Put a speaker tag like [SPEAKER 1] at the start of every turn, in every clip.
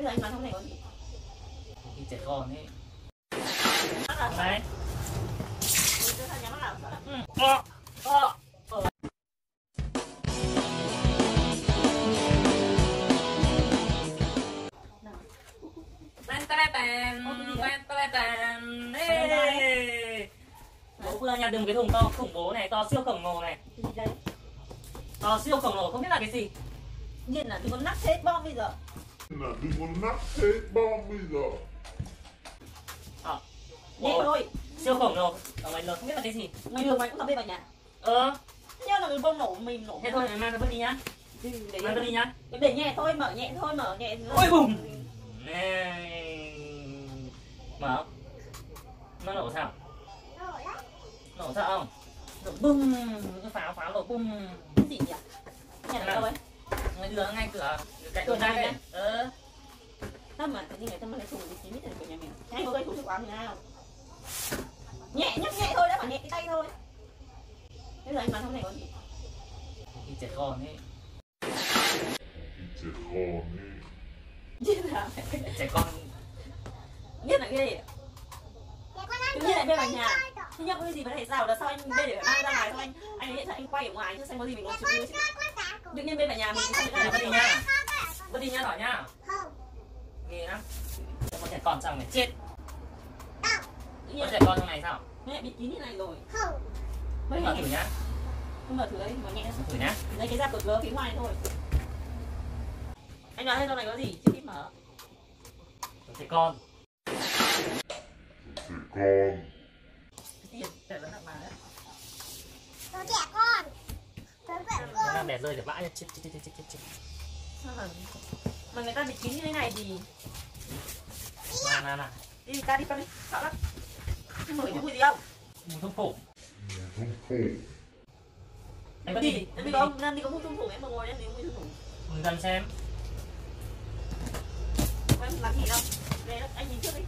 [SPEAKER 1] Bây giờ anh bán trong này có gì?
[SPEAKER 2] Thì trẻ con ấy
[SPEAKER 1] là.
[SPEAKER 2] Đấy
[SPEAKER 1] nhà là
[SPEAKER 2] ừ. Ờ, ờ, ờ. Tên tên tên tên tên Ê. Bố vừa nhặt được một cái thùng to khủng bố này, to siêu khổng lồ này? To siêu khổng lồ, không biết là cái gì
[SPEAKER 1] Nhìn là đừng có nắp hết bom bây giờ.
[SPEAKER 3] Là đừng có nắp thế bom bây giờ
[SPEAKER 1] Nhẹ
[SPEAKER 2] Ôi,
[SPEAKER 1] thôi.
[SPEAKER 2] Siêu khổng lồ, ở ngoài lớn không biết là cái gì
[SPEAKER 1] Ngoài đường mày cũng cầm bê vào nhà.
[SPEAKER 2] Ờ,
[SPEAKER 1] Nhớ là cái bom nổ mìn nổ.
[SPEAKER 2] thế thôi, mang cái vứt đi nhá
[SPEAKER 1] Để,
[SPEAKER 2] Mang vứt đi nhá
[SPEAKER 1] để nhẹ thôi, mở nhẹ thôi, mở nhẹ.
[SPEAKER 2] Ôi bùng. Này. Mở Nó nổ sao? Nổ sao không? Nổ bung Cái pháo pháo nổ bung
[SPEAKER 1] Cái gì nhỉ? Nhà ở đâu ấy?
[SPEAKER 2] Người đưa ngay cửa Cạnh
[SPEAKER 1] Cửa này
[SPEAKER 2] này
[SPEAKER 1] nhá?
[SPEAKER 2] Ờ
[SPEAKER 1] Sao mà tự nhiên người ta mang cái thùng thì chín mít của nhà mình. Hay có cái thùng mình nào? Nhẹ nhắc nhẹ thôi đã bảo nhẹ cái tay thôi. Bây giờ anh bán trong này có gì?
[SPEAKER 2] Thì trẻ con ấy
[SPEAKER 3] trẻ con ấy
[SPEAKER 1] Biết là
[SPEAKER 2] Trẻ con
[SPEAKER 1] biết là cái gì? Tự nhiên lại bê vào nhà. Thế có cái gì mà thầy sao là sao anh bê để mang ra ngoài sao anh anh hiện tại anh quay ở ngoài chứ xem có gì mình còn chụp chứ. Tự nhiên bê vào nhà mình sao
[SPEAKER 2] Vứt
[SPEAKER 1] lại
[SPEAKER 2] đi nhá Vứt đi nhá đỏ nhá. Ghê lắm con trẻ con trong này chết.
[SPEAKER 1] Tự nhiên
[SPEAKER 2] Con trẻ con trong này sao?
[SPEAKER 1] mẹ bị kín như này rồi.
[SPEAKER 2] Mở
[SPEAKER 1] Mới
[SPEAKER 2] thử nhá.
[SPEAKER 1] Không mở thử đấy, mở nhẹ.
[SPEAKER 2] Thử nhá.
[SPEAKER 1] Lấy cái giáp cột gớ phía ngoài thôi. Anh nói thêm trong này có gì? Chưa biết mở.
[SPEAKER 2] Trẻ con.
[SPEAKER 3] Trẻ con.
[SPEAKER 1] Tiền mà đấy.
[SPEAKER 2] Nó đang đè rơi để vãi. Chết chết chết chết chết chết.
[SPEAKER 1] Mà người ta bị kín như thế này thì
[SPEAKER 2] Nào nào nào.
[SPEAKER 1] Đi ta đi con đi. Sợ lắm. Cái mùi gì không?
[SPEAKER 2] Mùi thông phủ
[SPEAKER 3] thông phủ
[SPEAKER 2] Em có
[SPEAKER 1] đi em đi không nam đi có mùi thông phủ em mà ngồi em đi có mùi thông phủ
[SPEAKER 2] Mùi gần xem.
[SPEAKER 1] Em làm gì đâu. Về anh nhìn trước đi.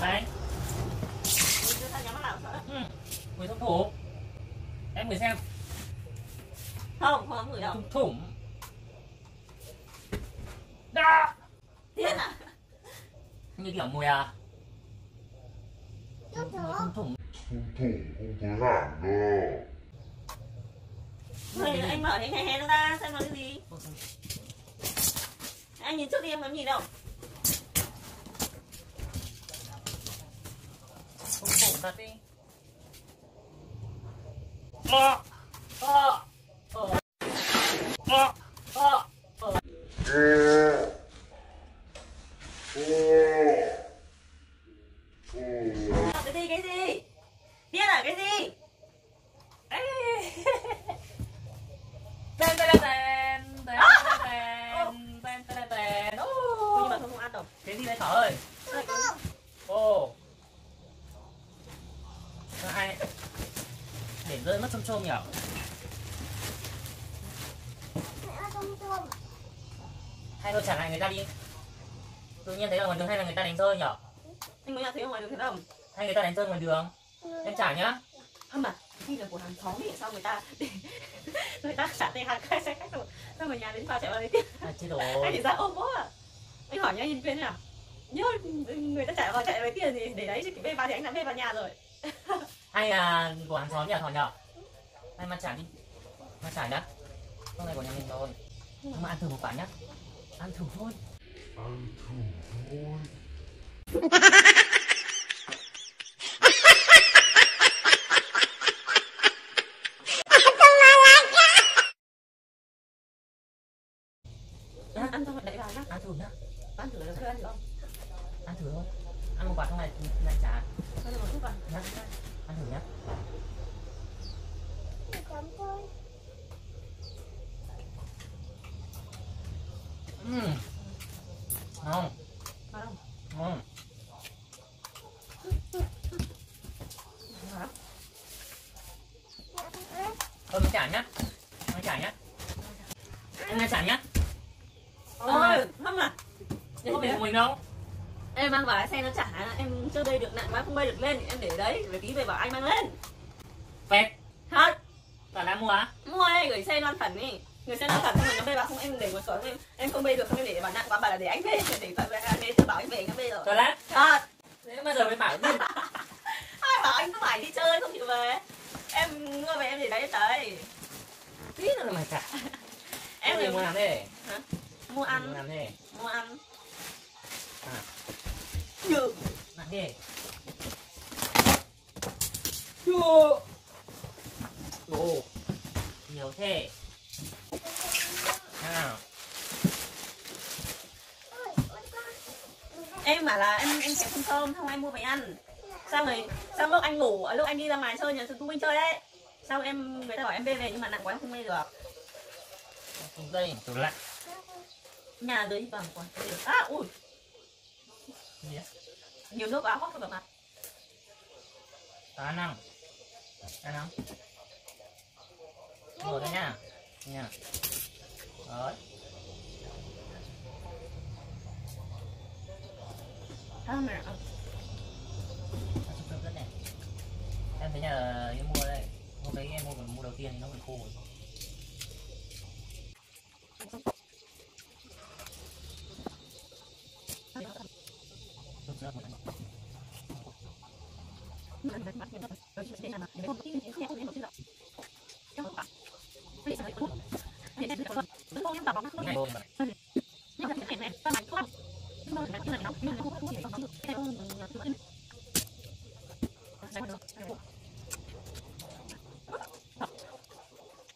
[SPEAKER 2] Đấy ừ. Mùi thông phủ Em ngửi xem.
[SPEAKER 1] Không không người đâu.
[SPEAKER 2] Thủng thủng. Đã
[SPEAKER 1] thiên à?
[SPEAKER 2] Như kiểu mùi à? Thủng thủng.
[SPEAKER 3] Thông thủ không có hẳn đâu.
[SPEAKER 1] Thôi anh mở cái hè hè nó ra xem nó cái gì. Anh nhìn trước đi em có nhìn đâu.
[SPEAKER 2] Thủng thủng thật đi ああああああえー、えー Trôm nhỉ? Hay thôi chẳng lại người ta đi. Tự nhiên thấy là ngoài đường hay là người ta đánh rơi nhỉ?
[SPEAKER 1] Anh mới thấy ở ngoài đường thế đâu
[SPEAKER 2] Hay người ta đánh rơi ngoài đường? Em trả nhá.
[SPEAKER 1] Không mà khi là của hàng xóm thì sao người ta người ta trả tiền hàng khai xe khách rồi. Sao mà nhà đến vào chạy vào lấy tiền
[SPEAKER 2] À chết
[SPEAKER 1] anh
[SPEAKER 2] rồi
[SPEAKER 1] thì ra ôm bố à anh hỏi nhá nhìn bên nào. Nhớ người ta trả vào chạy lấy tiền thì để đấy chứ cái bê vào thì anh đã bê vào nhà rồi.
[SPEAKER 2] Hay là của hàng xóm nhỉ Thỏ nhỉ Hay mà trả đi. Mà trả nhá Hôm nay của nhà mình rồi. Nhưng mà ăn thử một quả nhá. Ăn thử thôi.
[SPEAKER 3] Ăn thử thôi
[SPEAKER 1] ăn ăn xong rồi đẩy vào nhá
[SPEAKER 2] Ăn thử nhá
[SPEAKER 1] ăn thử là cứ ăn được không
[SPEAKER 2] Ăn thử thôi Ăn một quả xong này lại trả
[SPEAKER 1] cho nên một chút vào
[SPEAKER 2] nhá Ăn thử nhá Ừm Ngon Thôi mình trả nhá Mình trả nhá Em nghe trả nhá
[SPEAKER 1] ôi không à.
[SPEAKER 2] Không phải của mình đâu.
[SPEAKER 1] Em mang vào xe nó trả em chưa đây được nặng quá không bay được lên em để đấy. Rồi tí về bảo anh mang lên.
[SPEAKER 2] Phép
[SPEAKER 1] thật
[SPEAKER 2] Cả đã mua á.
[SPEAKER 1] Mua đây gửi xe loan phẩn đi người xem nó thật xong rồi nó bê vào không em để một cửa em em không bê được không em để bà nặng quá bà là để anh bê để phải anh bê tôi bảo anh về anh bê rồi.
[SPEAKER 2] Toilet
[SPEAKER 1] à,
[SPEAKER 2] Thế bao giờ mới bảo đi.
[SPEAKER 1] Ai bảo anh cứ phải đi chơi không chịu về. Em mua về em để đấy đấy
[SPEAKER 2] Tí nữa là mày cả.
[SPEAKER 1] Em thì
[SPEAKER 2] mua làm thế?
[SPEAKER 1] Mua
[SPEAKER 2] Mua
[SPEAKER 1] ăn.
[SPEAKER 2] Làm thế?
[SPEAKER 1] Mua ăn.
[SPEAKER 2] À.
[SPEAKER 1] như
[SPEAKER 2] Làm thế?
[SPEAKER 1] Như
[SPEAKER 2] Ồ Nhiều thế Nào
[SPEAKER 1] em bảo là em em sẽ không cơm không em mua về ăn. Xong rồi xong lúc anh ngủ lúc anh đi ra ngoài chơi nhà tụi mình chơi đấy. Sau em người ta bảo em bê về nhưng mà nặng quá em không bê được.
[SPEAKER 2] Không dây tủ lạnh.
[SPEAKER 1] Nhà dưới vâng còn à ui.
[SPEAKER 2] Á?
[SPEAKER 1] nhiều nước quá hot được mà
[SPEAKER 2] ăn không? Ăn không? Ngồi đây nha. Nha. Rồi
[SPEAKER 1] thơm mẹ
[SPEAKER 2] rất này Em thấy nhà là em mua đây Hôm đấy em mua còn mua đầu tiên thì nó còn khô rồi Súp